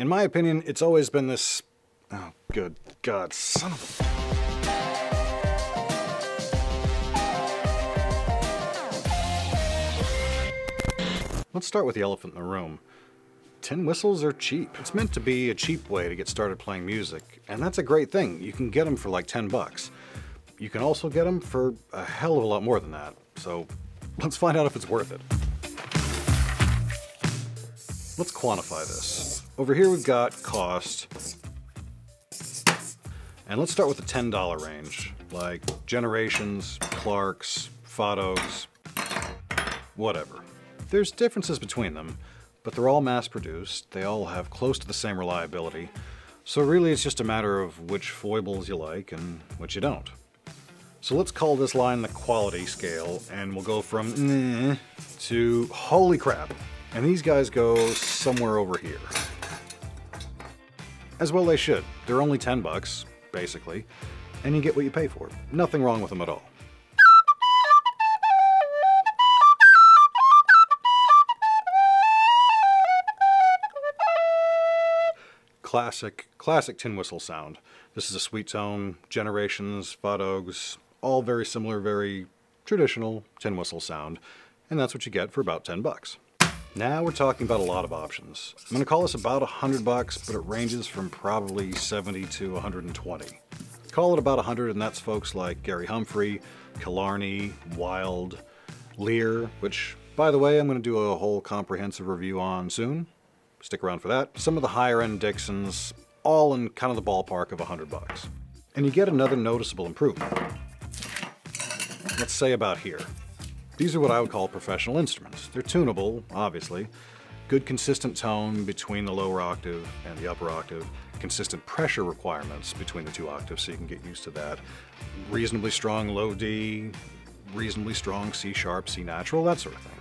In my opinion, it's always been this... Oh, good God, son of a... Let's start with the elephant in the room. Tin whistles are cheap. It's meant to be a cheap way to get started playing music, and that's a great thing. You can get them for like 10 bucks. You can also get them for a hell of a lot more than that, so let's find out if it's worth it. Let's quantify this. Over here we've got cost, and let's start with the $10 range, like Generations, Clarkes, Feadogs, whatever. There's differences between them, but they're all mass produced, they all have close to the same reliability, so really it's just a matter of which foibles you like and which you don't. So let's call this line the quality scale, and we'll go from nah to holy crap. And these guys go somewhere over here. As well they should. They're only 10 bucks, basically, and you get what you pay for. Nothing wrong with them at all. classic, classic tin whistle sound. This is a Sweetone, generations, Feadogs, all very similar, very traditional tin whistle sound, and that's what you get for about 10 bucks. Now we're talking about a lot of options. I'm gonna call this about 100 bucks, but it ranges from probably 70 to 120. Call it about 100, and that's folks like Gary Humphrey, Killarney, Wild, Lear, which, by the way, I'm gonna do a whole comprehensive review on soon. Stick around for that. Some of the higher end Dixons, all in kind of the ballpark of 100 bucks. And you get another noticeable improvement. Let's say about here. These are what I would call professional instruments. They're tunable, obviously. Good consistent tone between the lower octave and the upper octave. Consistent pressure requirements between the two octaves so you can get used to that. Reasonably strong low D, reasonably strong C sharp, C natural, that sort of thing.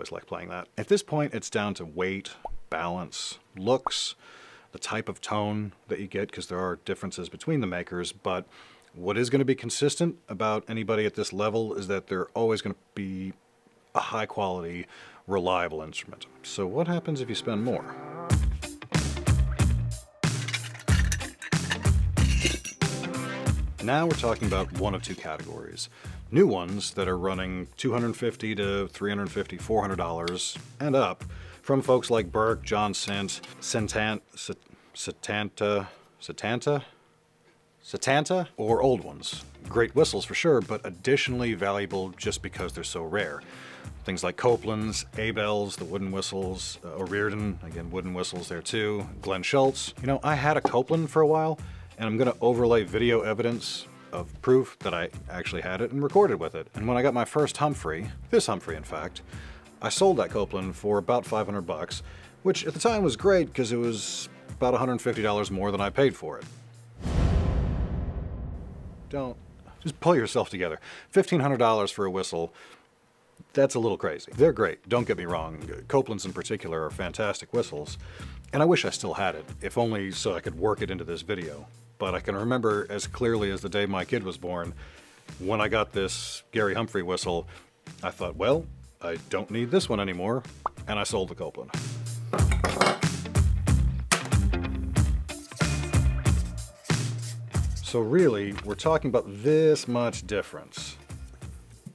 Always like playing that. At this point, it's down to weight, balance, looks, the type of tone that you get, because there are differences between the makers, but what is going to be consistent about anybody at this level is that they're always going to be a high quality, reliable instrument. So what happens if you spend more? Now we're talking about one of two categories. New ones that are running 250 to 350, 400 dollars and up from folks like Burke, John Sindt, Sentant, Setanta, Setanta, Setanta, or old ones. Great whistles for sure, but additionally valuable just because they're so rare. Things like Copeland's, Abell's, the wooden whistles, uh, O'Riordan, again, wooden whistles there too, Glenn Schultz. You know, I had a Copeland for a while, and I'm gonna overlay video evidence of proof that I actually had it and recorded with it. And when I got my first Humphrey, this Humphrey in fact, I sold that Copeland for about 500 bucks, which at the time was great because it was about $150 more than I paid for it. Don't, just pull yourself together. $1,500 for a whistle, that's a little crazy. They're great, don't get me wrong. Copeland's in particular are fantastic whistles, and I wish I still had it, if only so I could work it into this video. But I can remember as clearly as the day my kid was born, when I got this Gary Humphrey whistle, I thought, well, I don't need this one anymore, and I sold the Copeland. So really, we're talking about this much difference.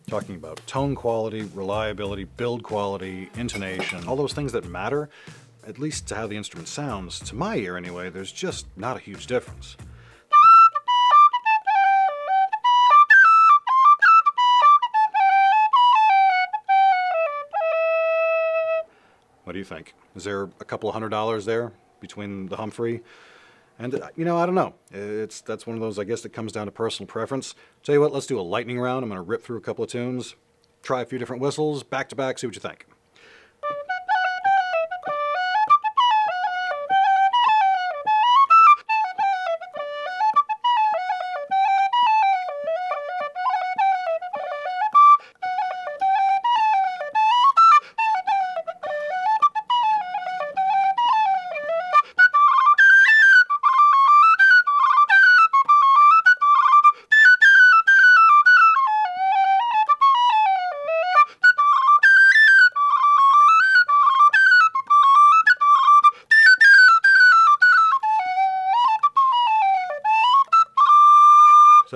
Talking about tone quality, reliability, build quality, intonation, all those things that matter, at least to how the instrument sounds, to my ear anyway, there's just not a huge difference. Do you think? Is there a couple of hundred dollars there between the Humphrey? And uh, you know, I don't know. It's that's one of those I guess that comes down to personal preference. Tell you what, let's do a lightning round. I'm going to rip through a couple of tunes, try a few different whistles, back to back, see what you think.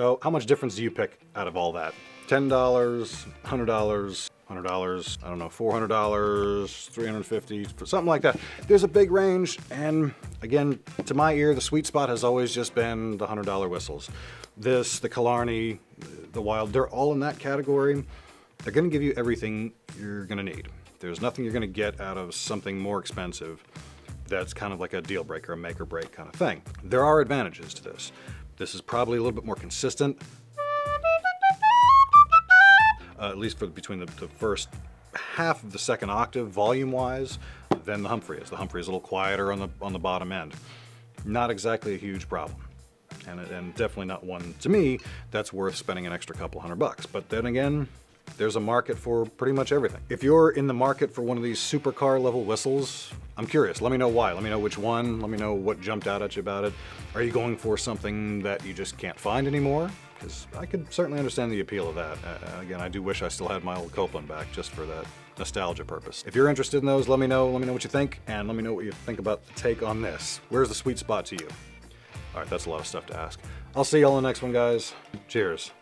So how much difference do you pick out of all that? $10, $100, $100, I don't know, $400, 350, something like that. There's a big range, and again, to my ear, the sweet spot has always just been the $100 whistles. This, the Killarney, the Wild, they're all in that category. They're gonna give you everything you're gonna need. There's nothing you're gonna get out of something more expensive that's kind of like a deal breaker, a make or break kind of thing. There are advantages to this. This is probably a little bit more consistent, uh, at least for between the, the, first half of the second octave volume-wise than the Humphrey is. The Humphrey is a little quieter on the, on the bottom end. Not exactly a huge problem. And, and definitely not one, to me, that's worth spending an extra couple hundred bucks. But then again, there's a market for pretty much everything. If you're in the market for one of these supercar level whistles, I'm curious. Let me know why. Let me know which one. Let me know what jumped out at you about it. Are you going for something that you just can't find anymore? because I could certainly understand the appeal of that. Uh, again, I do wish I still had my old Copeland back just for that nostalgia purpose. If you're interested in those, let me know. Let me know what you think, and let me know what you think about the take on this. Where's the sweet spot to you? All right, that's a lot of stuff to ask. I'll see y'all in the next one, guys. Cheers.